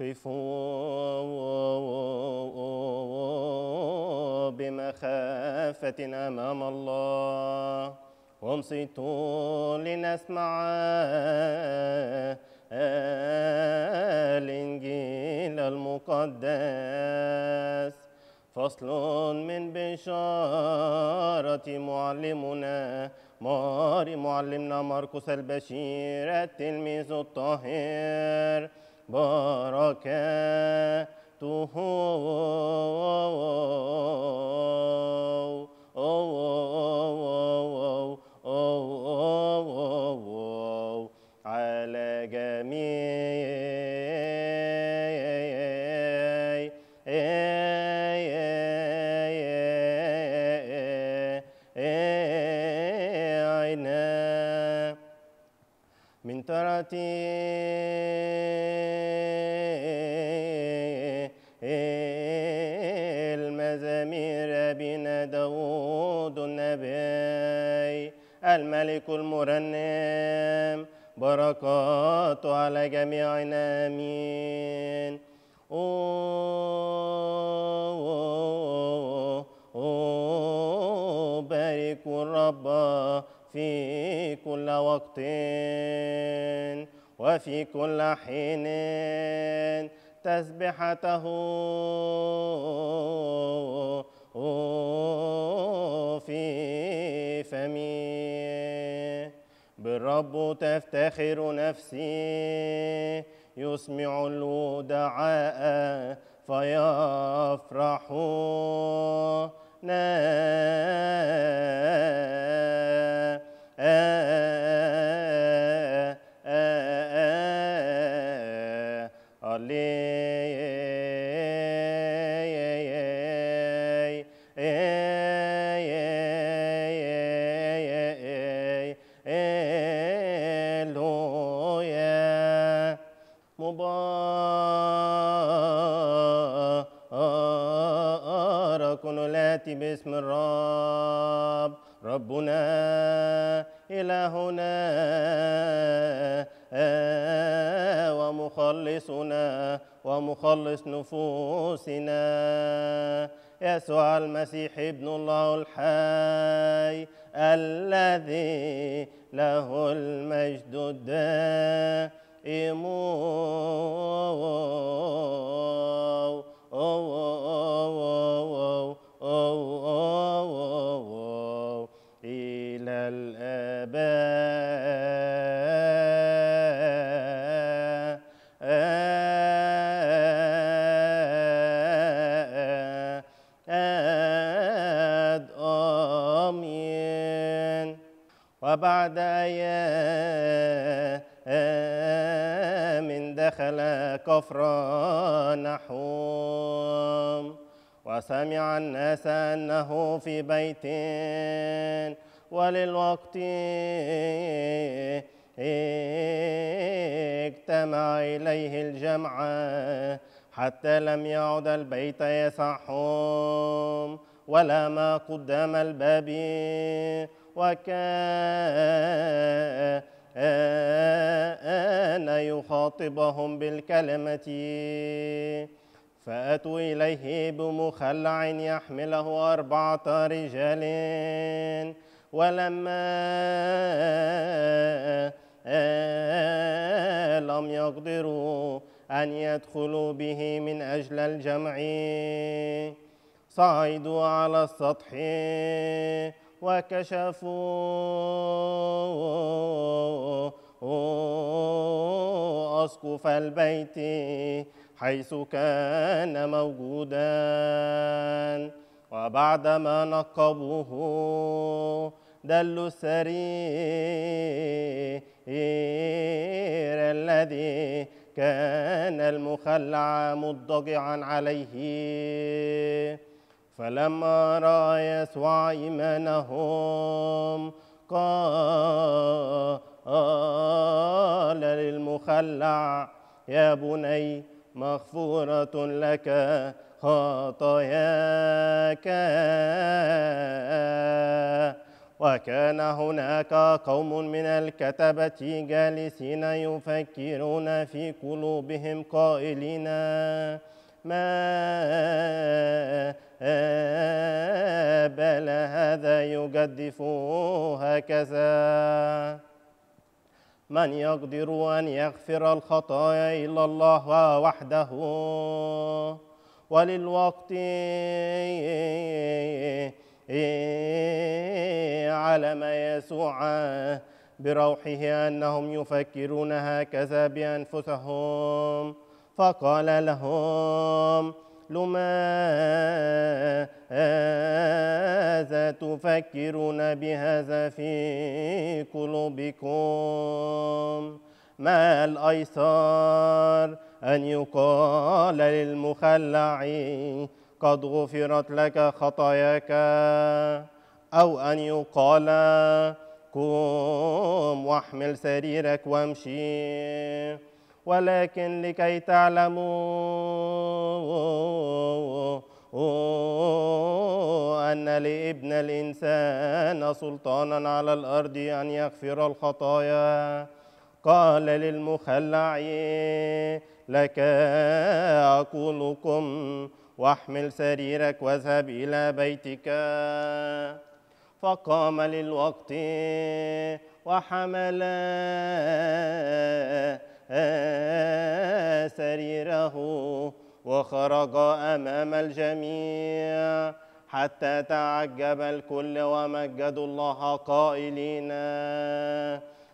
قفوا بمخافة أمام الله. وانصتوا لنسمع الإنجيل المقدس. فصل من بشارة معلمنا ماري معلمنا مرقس البشير التلميذ الطاهر. بركاته. على جميعنا من ترتيب داود النبي الملك المرنم. بركاته على جميعنا آمين أوه أوه بارك الرب في كل وقت وفي كل حين. تسبحته في بالرب تفتخر نفسي يسمع الودعاء فيفرحون هللويا الآتي باسم الرب. ربنا إلهنا ومخلصنا ومخلص نفوسنا. يسوع المسيح ابن الله الحي الذي له المجد الدائم. وبعد أيام دخل كفر نحوم وسمع الناس أنه في بيت وللوقت اجتمع إليه الجمع حتى لم يعد البيت يسعهم ولا ما قدام الباب وكان يخاطبهم بالكلمة فأتوا إليه بمخلع يحمله أربعة رجال. ولما لم يقدروا أن يدخلوا به من أجل الجمع صعدوا على السطح. وكشفوا أسقف البيت حيث كان موجودا. وبعدما نقبوه دلوا السرير الذي كان المخلع مضطجعا عليه. فلما رأى يسوع إيمانهم قال للمخلع يا بني مغفورة لك خطاياك. وكان هناك قوم من الكتبة جالسين يفكرون في قلوبهم قائلين ما بال هذا يجدف هكذا. من يقدر أن يغفر الخطايا إلا الله وحده؟ وللوقت علم يسوع بروحه أنهم يفكرون هكذا بأنفسهم. فقال لهم لماذا تفكرون بهذا في قلوبكم؟ ما الأيسر أن يقال للمخلع قد غفرت لك خطاياك؟ أو أن يقال قم واحمل سريرك وامشي ولكن لكي تعلموا أن لابن الإنسان سلطانا على الأرض أن يغفر الخطايا. قال للمخلع لك أقولكم واحمل سريرك واذهب إلى بيتك. فقام للوقت وحمل سريره وخرج أمام الجميع حتى تعجب الكل ومجدوا الله قائلين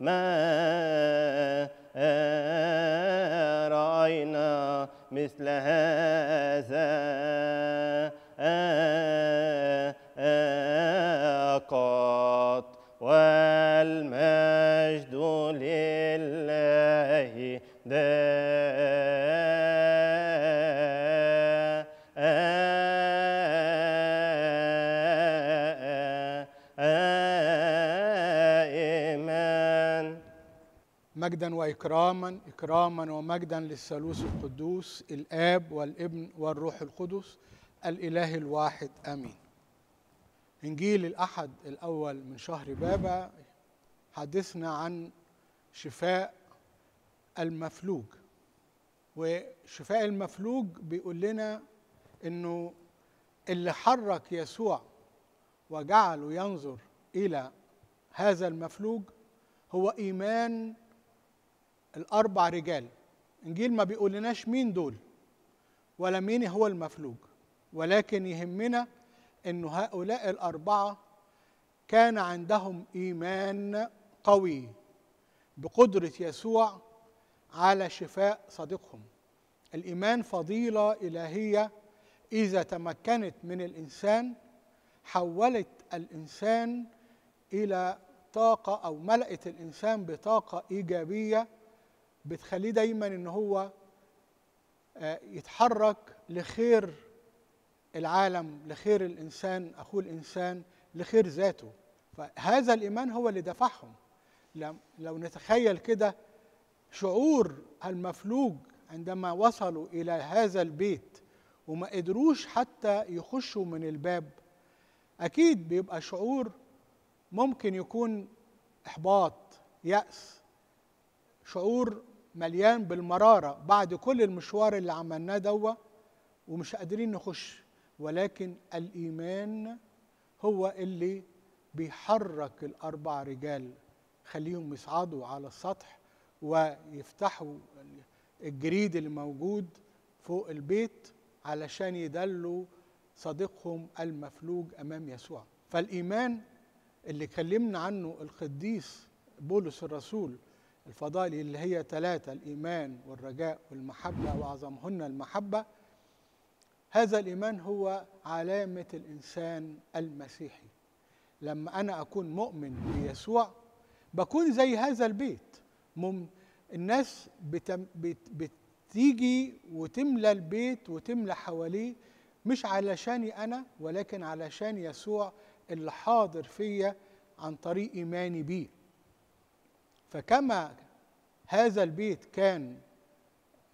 ما رأينا مثل هذا مجدا واكراما اكراما ومجدا للثالوث القدوس الآب والابن والروح القدس الإله الواحد آمين. إنجيل الأحد الأول من شهر بابا حدثنا عن شفاء المفلوج. وشفاء المفلوج بيقول لنا إنه اللي حرك يسوع وجعله ينظر إلى هذا المفلوج هو إيمان الأربع رجال. إنجيل ما بيقولناش مين دول ولا مين هو المفلوج ولكن يهمنا إنه هؤلاء الأربعة كان عندهم إيمان قوي بقدرة يسوع على شفاء صديقهم. الإيمان فضيلة إلهية إذا تمكنت من الإنسان حولت الإنسان إلى طاقة أو ملأت الإنسان بطاقة إيجابية بتخليه دايما إن هو يتحرك لخير العالم لخير الإنسان أخوه الإنسان لخير ذاته. فهذا الإيمان هو اللي دفعهم. لو نتخيل كده شعور المفلوج عندما وصلوا إلى هذا البيت وما قدروش حتى يخشوا من الباب أكيد بيبقى شعور ممكن يكون إحباط يأس شعور مليان بالمرارة بعد كل المشوار اللي عملناه دوا ومش قادرين نخش. ولكن الإيمان هو اللي بيحرك الأربع رجال خليهم يصعدوا على السطح ويفتحوا الجريد اللي موجود فوق البيت علشان يدلوا صديقهم المفلوج أمام يسوع. فالإيمان اللي كلمنا عنه القديس بولس الرسول الفضائل اللي هي ثلاثة الإيمان والرجاء والمحبة وأعظمهن المحبة هذا الإيمان هو علامة الإنسان المسيحي. لما أنا أكون مؤمن بيسوع بكون زي هذا البيت. مم الناس بتم بت بتيجي وتملى البيت وتملى حواليه مش علشاني أنا ولكن علشان يسوع اللي حاضر فيا عن طريق إيماني بيه. فكما هذا البيت كان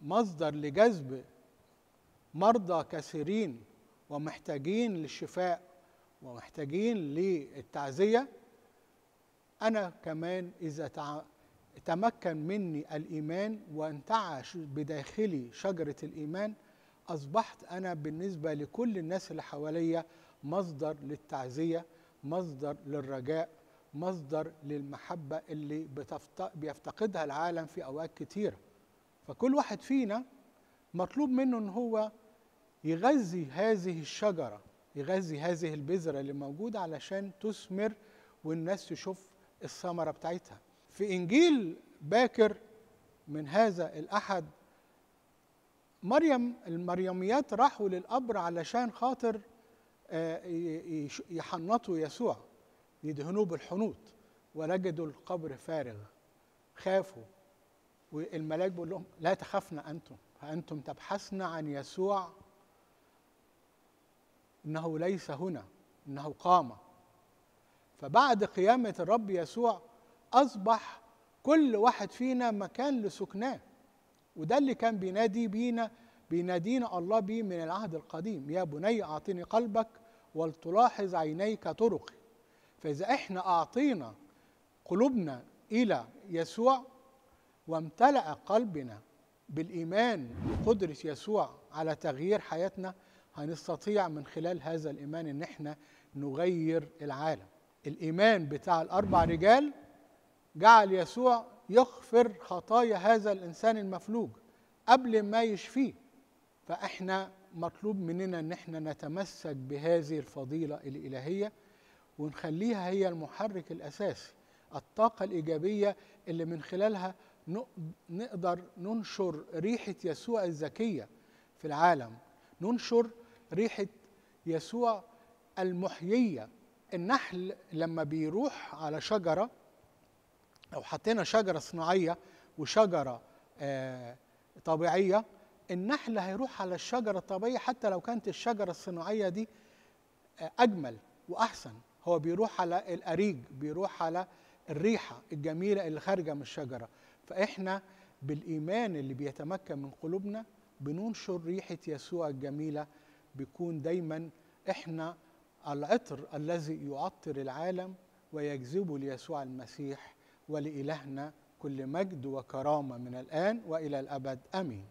مصدر لجذب مرضى كثيرين ومحتاجين للشفاء ومحتاجين للتعزية أنا كمان تع... تمكن مني الإيمان وانتعش بداخلي شجرة الإيمان أصبحت أنا بالنسبة لكل الناس اللي حواليا مصدر للتعزية مصدر للرجاء مصدر للمحبة اللي. بيفتقدها العالم في أوقات كتيرة فكل واحد فينا مطلوب منه إن هو يغذي هذه الشجرة يغذي هذه البذرة اللي موجودة علشان تثمر والناس تشوف الثمرة بتاعتها في إنجيل باكر من هذا الأحد مريم المريميات راحوا للقبر علشان خاطر آه، يحنطوا يسوع يدهنوه بالحنوط ولجدوا القبر فارغ خافوا والملاك بيقول لهم لا تخافن أنتم فأنتم تبحثن عن يسوع إنه ليس هنا إنه قام. فبعد قيامة الرب يسوع أصبح كل واحد فينا مكان لسكناه. وده اللي كان بينادي بينا بينادينا الله بيه من العهد القديم. يا بني أعطني قلبك ولتلاحظ عينيك طرقي. فإذا إحنا أعطينا قلوبنا إلى يسوع وامتلأ قلبنا بالإيمان بقدرة يسوع على تغيير حياتنا هنستطيع من خلال هذا الإيمان إن إحنا نغير العالم. الإيمان بتاع الأربع رجال جعل يسوع يغفر خطايا هذا الإنسان المفلوج قبل ما يشفيه. فإحنا مطلوب مننا إن إحنا نتمسك بهذه الفضيلة الإلهية ونخليها هي المحرك الأساسي الطاقة الإيجابية اللي من خلالها نق- نقدر ننشر ريحة يسوع الزكية في العالم ننشر ريحة يسوع المحيية. النحل لما بيروح على شجرة لو حطينا شجرة صناعية وشجرة آه، طبيعية النحل هيروح على الشجرة الطبيعية حتى لو كانت الشجرة الصناعية دي آه، أجمل وأحسن. هو بيروح على الأريج بيروح على الريحة الجميلة اللي خارجة من الشجرة. فإحنا بالإيمان اللي بيتمكن من قلوبنا بننشر ريحة يسوع الجميلة بيكون دايما إحنا العطر الذي يعطر العالم ويجذبه ليسوع المسيح ولإلهنا كل مجد وكرامة من الآن وإلى الأبد. آمين.